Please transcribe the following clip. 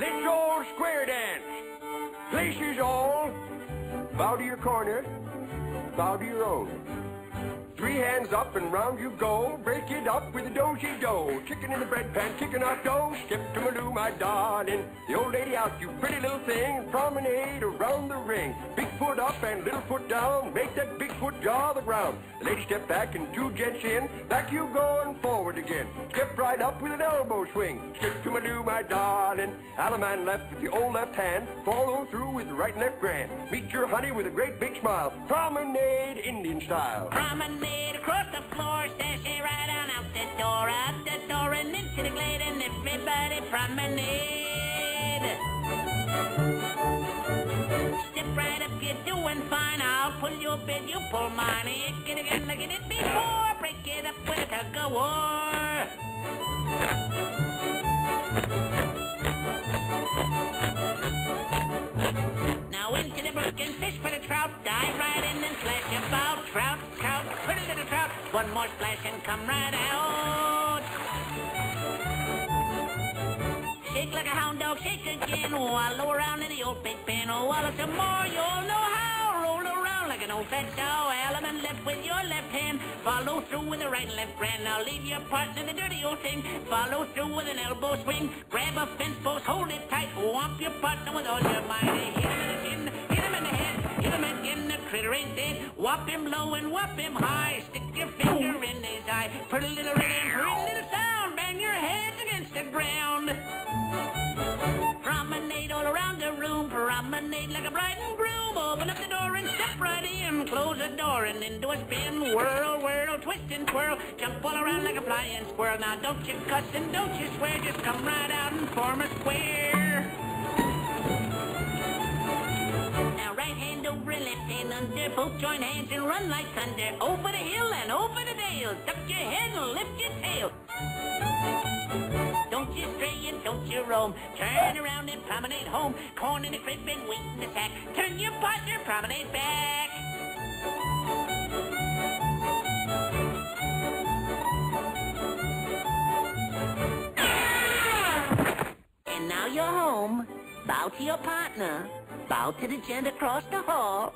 let's all square dance. Places all, bow to your corner, bow to your own. Three hands up and round you go. Break it up with a dozy do. Chicken in the bread pan, kicking out dough. Step to Maloo, my darling. The old lady out, you pretty little thing. Promenade around the ring. Big foot up and little foot down. Make that big foot jaw the ground. The lady step back and two gents in. Back you go and forward again. Step right up with an elbow swing. Step to Maloo, my darling. Allemande left with the old left hand. Follow through with the right and left grand. Meet your honey with a great big smile. Promenade Indian style. Promenade across the floor, sashay right on out the door, out the door and into the everybody promenade. Step right up, you're doing fine. I'll pull your bed, you pull mine. Hit it again, look at it before. Break it up with a tug of war. Now into the brook and fish for the trout. Dive right in and splash about. Trout, trout, pretty little trout. One more splash and come right out. Shake. Wallow around in the old big pen. Oh, wallow some more, you'll know how. Roll around like an old fat cow. Allemande left with your left hand. Follow through with the right and left grand. Now leave your partner the dirty old thing. Follow through with an elbow swing. Grab a fence post, hold it tight. Whomp your partner with all your might. Hit him in the chin, hit him in the head. Hit him again, the critter ain't dead. Whop him low and whop him high. Stick your finger in his eye. Pretty little rhythm, pretty little sound. Bang your heads against the ground. Promenade like a bride and groom. Open up the door and step right in. Close the door and into a spin. Whirl, whirl, twist and twirl. Jump all around like a flying squirrel. Now don't you cuss and don't you swear. Just come right out and form a square. Now right hand over left hand under. Both join hands and run like thunder. Over the hill and over the dale. Duck your head and lift your tail. Don't you stray and don't you roam. Turn around and promenade home. Corn in the crib and wheat in the sack. Turn your partner, promenade back. And now you're home. Bow to your partner. Bow to the gent across the hall.